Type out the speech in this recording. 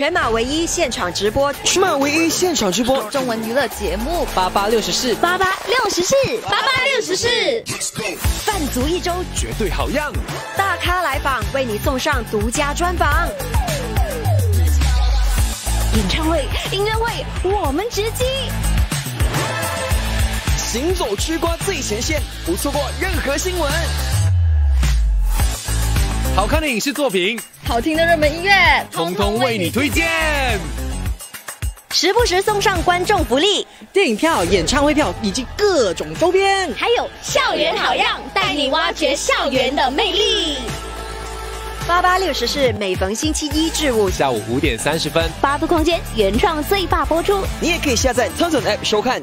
全马唯一现场直播，全马唯一现场直播，中文娱乐节目，八八六十四，八八六十四，八八六十四，饭足一周，绝对好样！大咖来访，为你送上独家专访。演唱会、音乐会，我们直击。行走吃瓜最前线，不错过任何新闻。好看的影视作品，好听的热门音乐，通通为你推荐。时不时送上观众福利，电影票、演唱会票以及各种周边，还有校园好样，带你挖掘校园的魅力。八八六十四，每逢星期一至五下午五点三十分，八度空间原创最霸播出，你也可以下载 t o n App 收看。